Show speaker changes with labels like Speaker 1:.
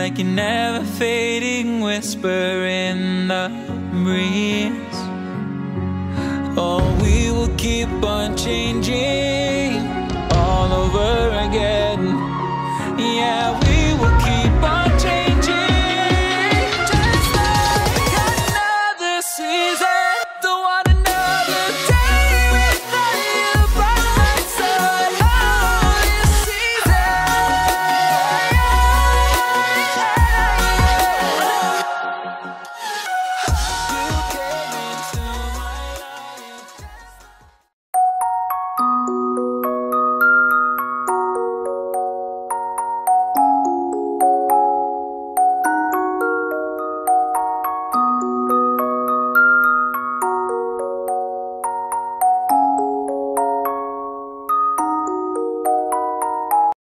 Speaker 1: Like a never fading whisper in the breeze. Oh, we will keep on changing